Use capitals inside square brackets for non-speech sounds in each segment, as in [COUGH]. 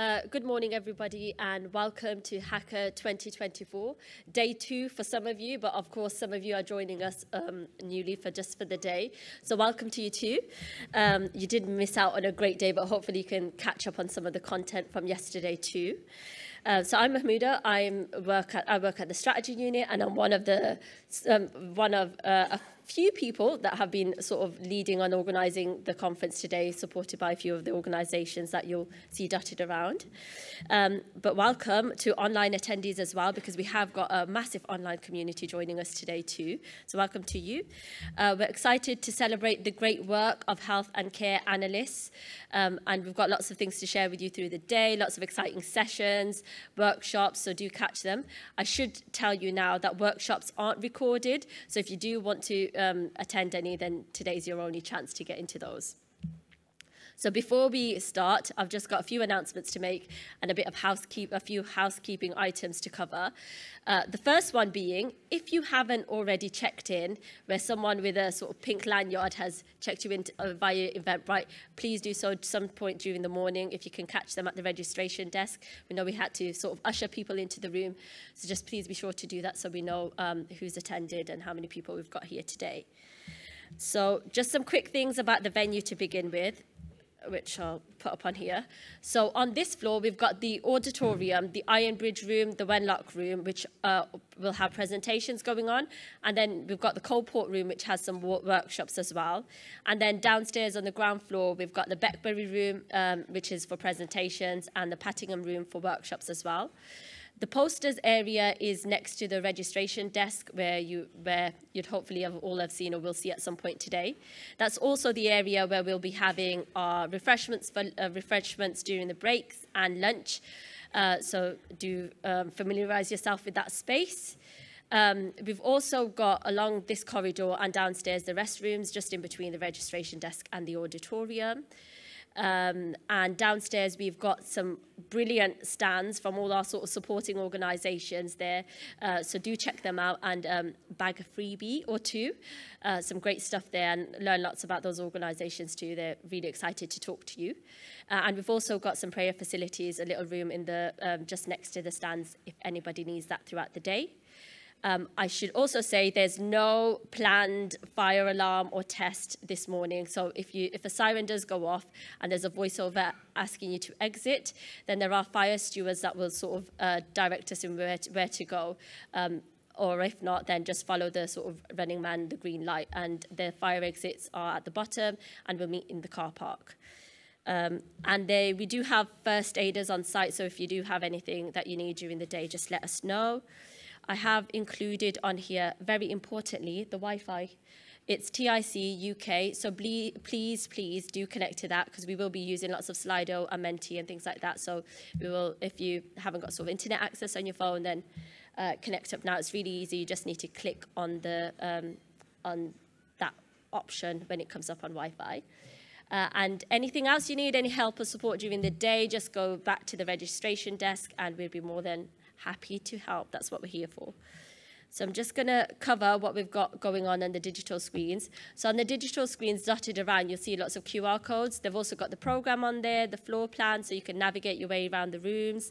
Uh, good morning, everybody, and welcome to HACA 2024, day two for some of you, but of course, some of you are joining us um, newly for just for the day. So, welcome to you too. Um, you did miss out on a great day, but hopefully, you can catch up on some of the content from yesterday too. Uh, so I'm Mahmoda. I'm work at, I work at the strategy unit, and I'm one of the um, one of uh, a few people that have been sort of leading on organising the conference today, supported by a few of the organisations that you'll see dotted around. Um, but welcome to online attendees as well, because we have got a massive online community joining us today too. So welcome to you. Uh, we're excited to celebrate the great work of health and care analysts, um, and we've got lots of things to share with you through the day, lots of exciting sessions, workshops, so do catch them. I should tell you now that workshops aren't recorded, so if you do want to um, attend any, then today's your only chance to get into those. So before we start, I've just got a few announcements to make and a bit of housekeep, a few housekeeping items to cover. Uh, the first one being, if you haven't already checked in, where someone with a sort of pink lanyard has checked you in uh, via Eventbrite, please do so at some point during the morning if you can catch them at the registration desk. We know we had to sort of usher people into the room, so just please be sure to do that so we know um, who's attended and how many people we've got here today. So just some quick things about the venue to begin with which I'll put up on here. So on this floor, we've got the auditorium, the Iron Bridge room, the Wenlock room, which uh, will have presentations going on. And then we've got the Coalport room, which has some workshops as well. And then downstairs on the ground floor, we've got the Beckbury room, um, which is for presentations, and the Pattingham room for workshops as well. The posters area is next to the registration desk where you where you'd hopefully have all have seen or will see at some point today. That's also the area where we'll be having our refreshments for uh, refreshments during the breaks and lunch. Uh, so do um, familiarize yourself with that space. Um, we've also got along this corridor and downstairs the restrooms just in between the registration desk and the auditorium. Um, and downstairs, we've got some brilliant stands from all our sort of supporting organisations there. Uh, so do check them out and um, bag a freebie or two. Uh, some great stuff there and learn lots about those organisations too. They're really excited to talk to you. Uh, and we've also got some prayer facilities, a little room in the um, just next to the stands if anybody needs that throughout the day. Um, I should also say there's no planned fire alarm or test this morning. So if you if a siren does go off and there's a voiceover asking you to exit, then there are fire stewards that will sort of uh, direct us in where to, where to go. Um, or if not, then just follow the sort of running man, the green light, and the fire exits are at the bottom, and we'll meet in the car park. Um, and they, we do have first aiders on site, so if you do have anything that you need during the day, just let us know. I have included on here, very importantly, the Wi-Fi. It's TIC UK, so please, please do connect to that because we will be using lots of Slido and Menti and things like that. So we will, if you haven't got sort of internet access on your phone, then uh, connect up now. It's really easy. You just need to click on the um, on that option when it comes up on Wi-Fi. Uh, and anything else you need, any help or support during the day, just go back to the registration desk and we'll be more than happy to help. That's what we're here for. So I'm just going to cover what we've got going on on the digital screens. So on the digital screens dotted around, you'll see lots of QR codes. They've also got the program on there, the floor plan, so you can navigate your way around the rooms.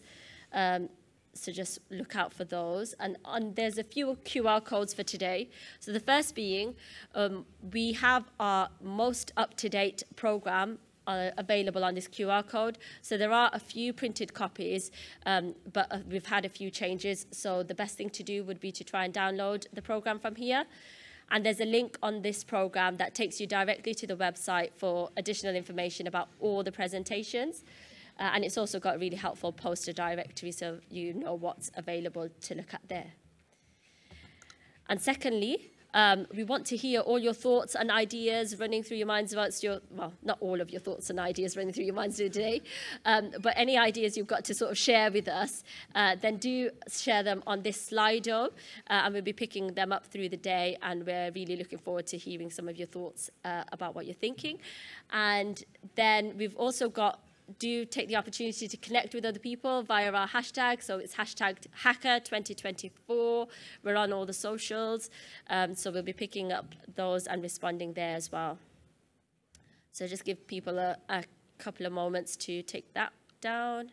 Um, so just look out for those. And on, there's a few QR codes for today. So the first being, um, we have our most up-to-date program uh, available on this QR code. So there are a few printed copies, um, but uh, we've had a few changes. So the best thing to do would be to try and download the program from here. And there's a link on this program that takes you directly to the website for additional information about all the presentations. Uh, and it's also got a really helpful poster directory so you know what's available to look at there. And secondly, um, we want to hear all your thoughts and ideas running through your minds about your, well, not all of your thoughts and ideas running through your minds today, um, but any ideas you've got to sort of share with us, uh, then do share them on this Slido, uh, and we'll be picking them up through the day, and we're really looking forward to hearing some of your thoughts uh, about what you're thinking. And then we've also got do take the opportunity to connect with other people via our hashtag. So it's hashtag HACA2024. We're on all the socials. Um, so we'll be picking up those and responding there as well. So just give people a, a couple of moments to take that down.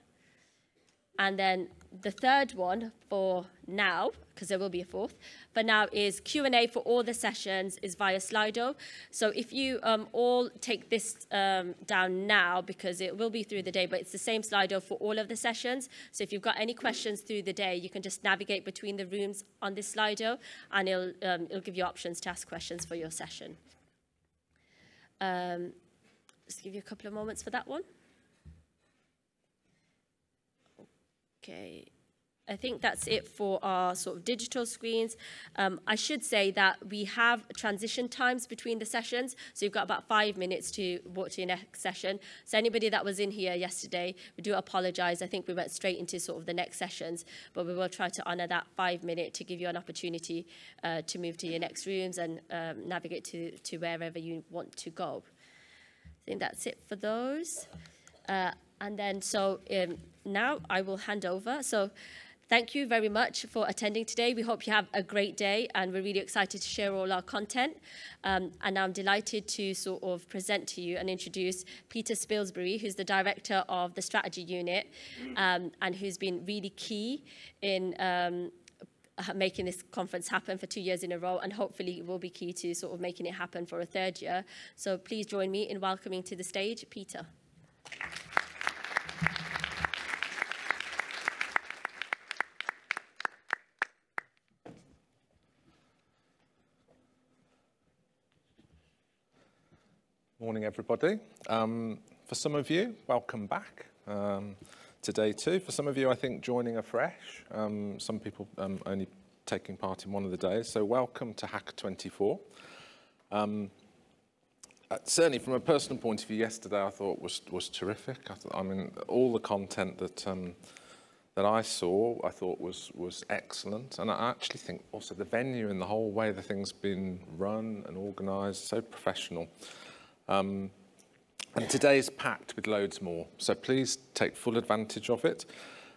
And then the third one for now, because there will be a fourth, but now is Q&A for all the sessions is via Slido. So if you um, all take this um, down now, because it will be through the day, but it's the same Slido for all of the sessions. So if you've got any questions through the day, you can just navigate between the rooms on this Slido, and it'll, um, it'll give you options to ask questions for your session. Um, just give you a couple of moments for that one. Okay. I think that's it for our sort of digital screens. Um, I should say that we have transition times between the sessions. So you've got about five minutes to walk to your next session. So anybody that was in here yesterday, we do apologize. I think we went straight into sort of the next sessions, but we will try to honor that five minute to give you an opportunity uh, to move to your next rooms and um, navigate to, to wherever you want to go. I think that's it for those. Uh, and then, so um, now I will hand over. So thank you very much for attending today. We hope you have a great day and we're really excited to share all our content. Um, and I'm delighted to sort of present to you and introduce Peter Spilsbury, who's the director of the strategy unit um, and who's been really key in um, making this conference happen for two years in a row and hopefully will be key to sort of making it happen for a third year. So please join me in welcoming to the stage Peter. Morning, everybody. Um, for some of you, welcome back um, to day two. For some of you, I think joining afresh. Um, some people um, only taking part in one of the days. So welcome to HACA 24. Um, uh, certainly, from a personal point of view, yesterday I thought was was terrific. I, thought, I mean, all the content that um, that I saw, I thought was was excellent, and I actually think also the venue and the whole way the thing's been run and organised, so professional. Um, and today is packed with loads more, so please take full advantage of it.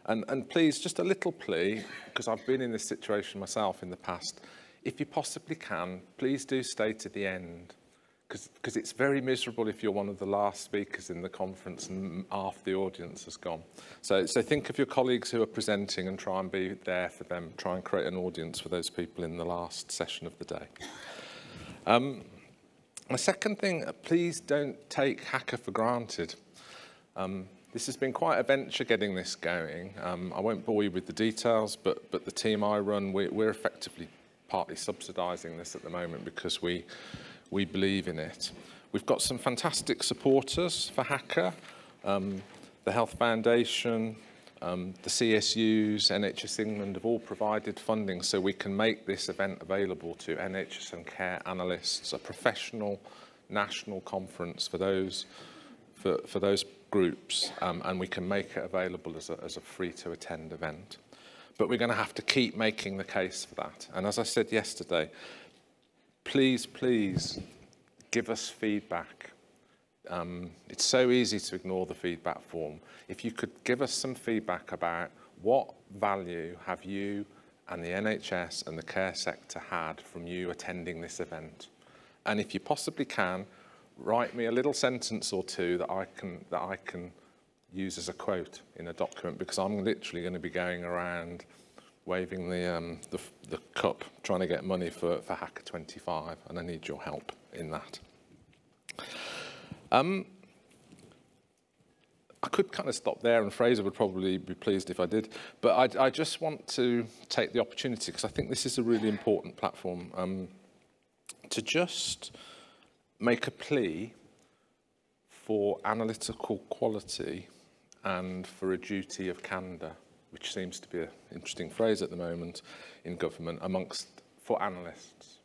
And, and please, just a little plea, because I've been in this situation myself in the past, if you possibly can, please do stay to the end. Because it's very miserable if you're one of the last speakers in the conference and half the audience has gone. So, so think of your colleagues who are presenting and try and be there for them. Try and create an audience for those people in the last session of the day. Um, the second thing, please don't take HACA for granted. Um, this has been quite a venture getting this going. Um, I won't bore you with the details, but, but the team I run, we, we're effectively partly subsidising this at the moment because we, we believe in it. We've got some fantastic supporters for HACA, um, the Health Foundation, um, the CSUs, NHS England have all provided funding so we can make this event available to NHS and care analysts, a professional national conference for those, for, for those groups, um, and we can make it available as a, as a free-to-attend event. But we're going to have to keep making the case for that. And as I said yesterday, please, please give us feedback um, it's so easy to ignore the feedback form. If you could give us some feedback about what value have you and the NHS and the care sector had from you attending this event? And if you possibly can, write me a little sentence or two that I can, that I can use as a quote in a document because I'm literally going to be going around waving the, um, the, the cup trying to get money for, for HACA 25 and I need your help in that. Um, I could kind of stop there, and Fraser would probably be pleased if I did. But I, I just want to take the opportunity, because I think this is a really important platform, um, to just make a plea for analytical quality and for a duty of candour, which seems to be an interesting phrase at the moment in government amongst for analysts.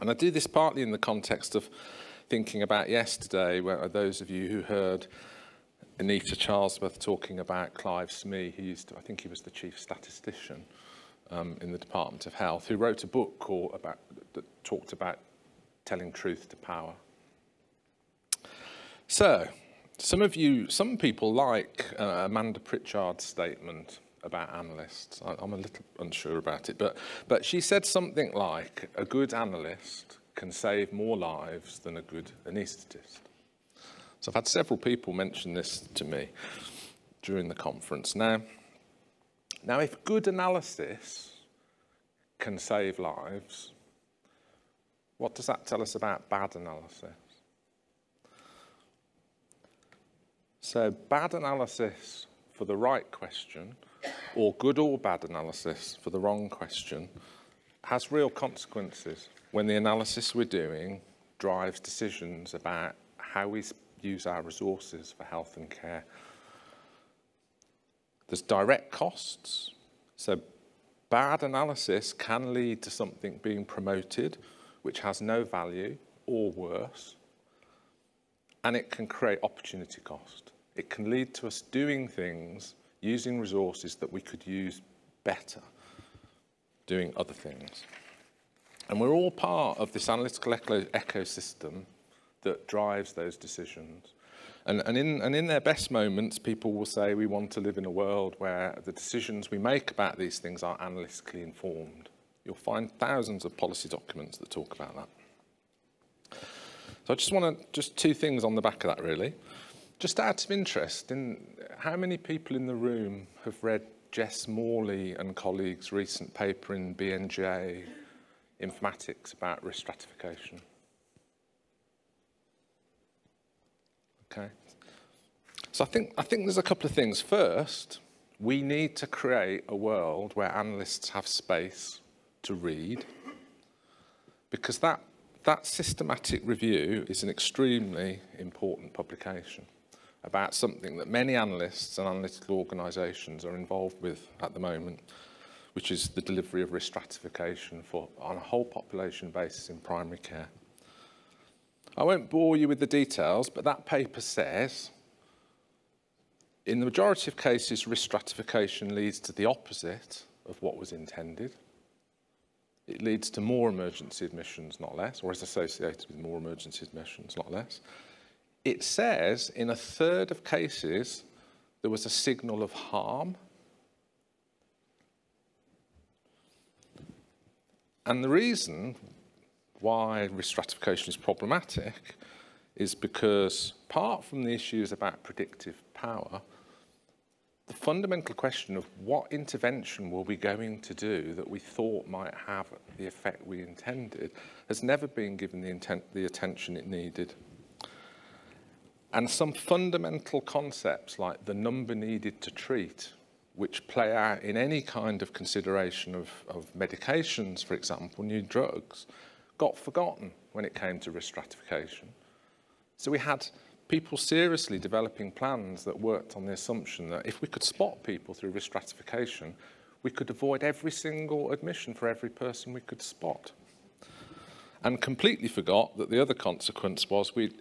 And I do this partly in the context of thinking about yesterday, where those of you who heard Anita Charlesworth talking about Clive Smee, who used to, I think he was the chief statistician um, in the Department of Health, who wrote a book called about, that talked about telling truth to power. So, some of you, some people like uh, Amanda Pritchard's statement about analysts. I, I'm a little unsure about it, but, but she said something like, a good analyst can save more lives than a good anaesthetist. So I've had several people mention this to me. during the conference. Now, now if good analysis can save lives, what does that tell us about bad analysis? So, bad analysis for the right question, or good or bad analysis for the wrong question, has real consequences when the analysis we're doing drives decisions about how we use our resources for health and care. There's direct costs. So bad analysis can lead to something being promoted which has no value or worse. And it can create opportunity cost. It can lead to us doing things using resources that we could use better, doing other things. And we're all part of this analytical eco ecosystem that drives those decisions. And, and, in, and in their best moments, people will say we want to live in a world where the decisions we make about these things are analytically informed. You'll find thousands of policy documents that talk about that. So I just want to, just two things on the back of that really. Just out of interest, in how many people in the room have read Jess Morley and colleagues' recent paper in BMJ Informatics about risk stratification? Okay. So I think, I think there's a couple of things. First, we need to create a world where analysts have space to read because that, that systematic review is an extremely important publication about something that many analysts and analytical organisations are involved with at the moment, which is the delivery of risk stratification for, on a whole population basis in primary care. I won't bore you with the details, but that paper says, in the majority of cases, risk stratification leads to the opposite of what was intended. It leads to more emergency admissions, not less, or is associated with more emergency admissions, not less. It says in a third of cases, there was a signal of harm. And the reason why risk stratification is problematic is because, apart from the issues about predictive power, the fundamental question of what intervention were we going to do that we thought might have the effect we intended has never been given the, intent, the attention it needed. And some fundamental concepts like the number needed to treat, which play out in any kind of consideration of, of medications, for example, new drugs, got forgotten when it came to risk stratification. So we had people seriously developing plans that worked on the assumption that if we could spot people through risk stratification, we could avoid every single admission for every person we could spot. And completely forgot that the other consequence was we,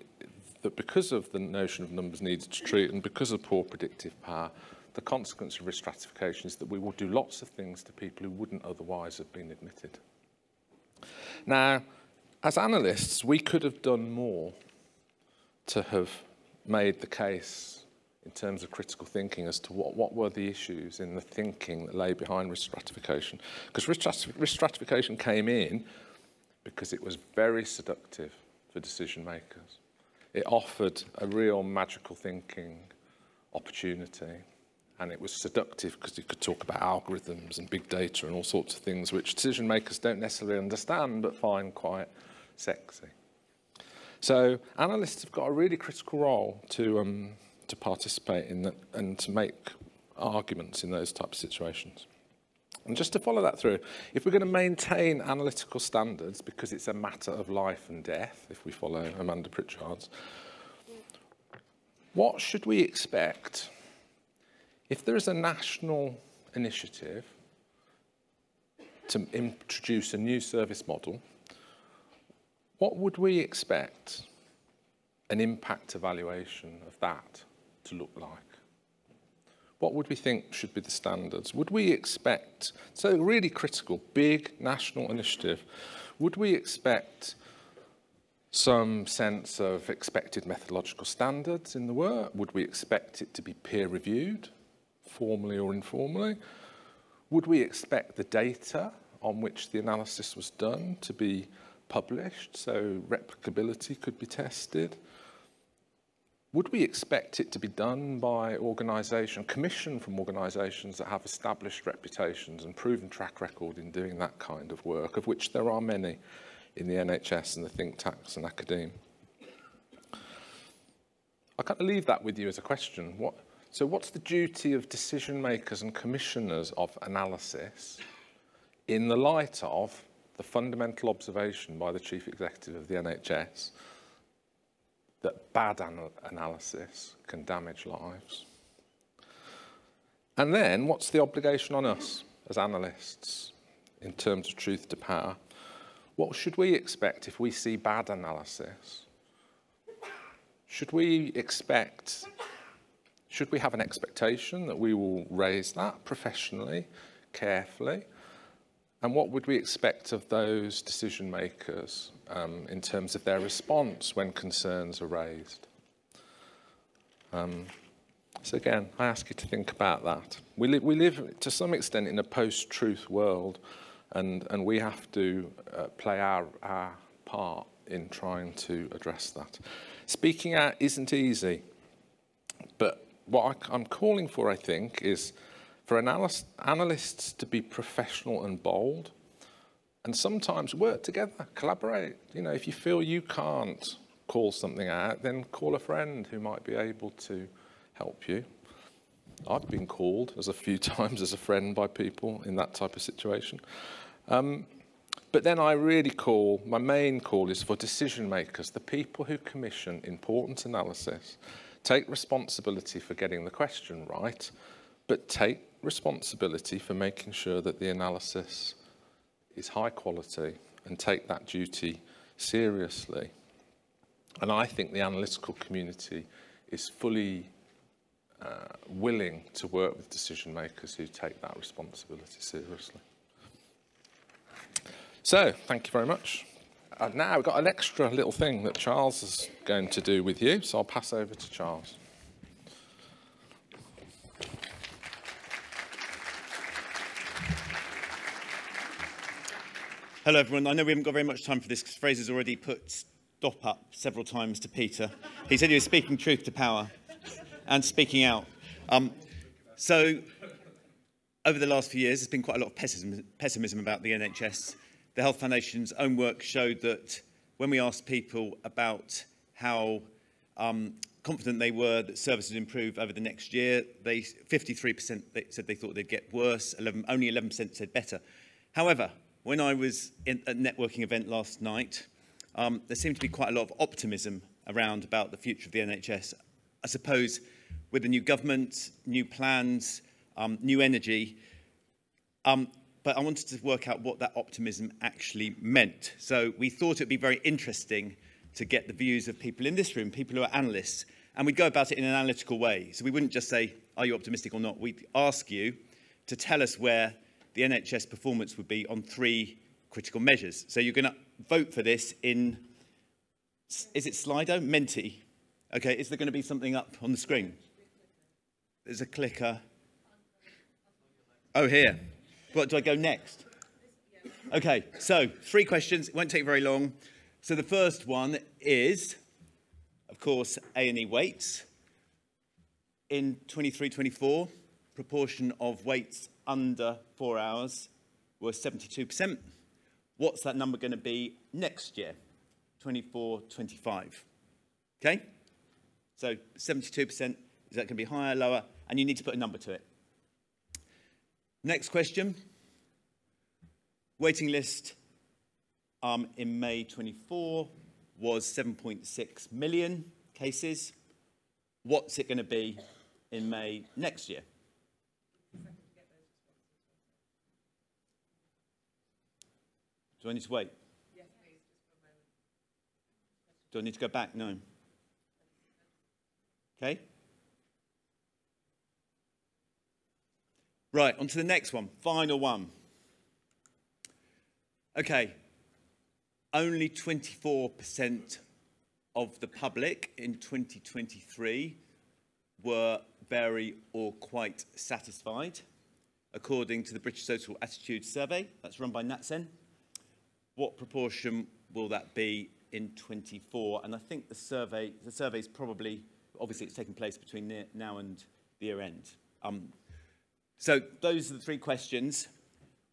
that because of the notion of numbers needed to treat and because of poor predictive power, the consequence of risk stratification is that we will do lots of things to people who wouldn't otherwise have been admitted. Now, as analysts, we could have done more to have made the case in terms of critical thinking as to what, what were the issues in the thinking that lay behind risk stratification. Because risk, risk stratification came in because it was very seductive for decision makers. It offered a real magical thinking opportunity and it was seductive because you could talk about algorithms and big data and all sorts of things which decision makers don't necessarily understand but find quite sexy. So analysts have got a really critical role to, um, to participate in that and to make arguments in those types of situations. And just to follow that through, if we're going to maintain analytical standards, because it's a matter of life and death, if we follow Amanda Pritchard's, what should we expect if there is a national initiative to introduce a new service model, what would we expect an impact evaluation of that to look like? What would we think should be the standards? Would we expect, so really critical, big national initiative, would we expect some sense of expected methodological standards in the work? Would we expect it to be peer reviewed? Formally or informally? Would we expect the data on which the analysis was done to be published so replicability could be tested? would we expect it to be done by organisation, commissioned from organisations that have established reputations and proven track record in doing that kind of work, of which there are many in the NHS and the think tanks and academia? I kind of leave that with you as a question. What, so what's the duty of decision makers and commissioners of analysis in the light of the fundamental observation by the chief executive of the NHS that bad anal analysis can damage lives. And then what's the obligation on us as analysts in terms of truth to power? What should we expect if we see bad analysis? Should we expect, should we have an expectation that we will raise that professionally, carefully? And what would we expect of those decision makers um, in terms of their response when concerns are raised. Um, so again, I ask you to think about that. We, li we live to some extent in a post-truth world and, and we have to uh, play our, our part in trying to address that. Speaking out isn't easy, but what I'm calling for, I think, is for analyst, analysts to be professional and bold, and sometimes work together, collaborate. You know, if you feel you can't call something out, then call a friend who might be able to help you. I've been called as a few [LAUGHS] times as a friend by people in that type of situation. Um, but then I really call, my main call is for decision makers, the people who commission important analysis, take responsibility for getting the question right, but take responsibility for making sure that the analysis is high quality and take that duty seriously. And I think the analytical community is fully uh, willing to work with decision makers who take that responsibility seriously. So, thank you very much. And now we've got an extra little thing that Charles is going to do with you, so I'll pass over to Charles. Hello, everyone. I know we haven't got very much time for this because Fraser's already put stop up several times to Peter. He said he was speaking truth to power and speaking out. Um, so, over the last few years, there's been quite a lot of pessimism, pessimism about the NHS. The Health Foundation's own work showed that when we asked people about how um, confident they were that services improve over the next year, they 53% they said they thought they'd get worse, 11, only 11% said better. However, when I was in a networking event last night, um, there seemed to be quite a lot of optimism around about the future of the NHS. I suppose with the new government, new plans, um, new energy, um, but I wanted to work out what that optimism actually meant. So we thought it would be very interesting to get the views of people in this room, people who are analysts, and we'd go about it in an analytical way. So we wouldn't just say, are you optimistic or not? We'd ask you to tell us where the NHS performance would be on three critical measures. So you're going to vote for this in, is it Slido? Menti. Okay, is there going to be something up on the screen? There's a clicker. Oh, here. What, do I go next? Okay, so three questions. It won't take very long. So the first one is, of course, A&E waits. In 23-24, proportion of waits under four hours were 72%. What's that number going to be next year? 24, 25. Okay? So 72%, is that going to be higher, lower? And you need to put a number to it. Next question. Waiting list um, in May 24 was 7.6 million cases. What's it going to be in May next year? Do I need to wait? Yes, please. Do I need to go back? No. Okay. Right, on to the next one, final one. Okay, only 24% of the public in 2023 were very or quite satisfied, according to the British Social Attitude Survey. That's run by NatCen. What proportion will that be in 24? And I think the survey, the survey is probably obviously it's taking place between now and the year end. Um, so those are the three questions.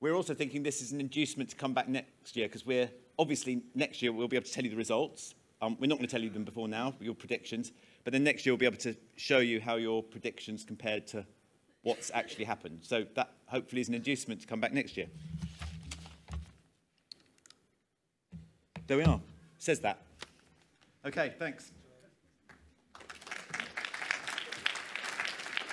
We're also thinking this is an inducement to come back next year because we're obviously next year we'll be able to tell you the results. Um, we're not going to tell you them before now, your predictions, but then next year we'll be able to show you how your predictions compared to what's actually happened. So that hopefully is an inducement to come back next year. There we are. Says that. Okay, thanks.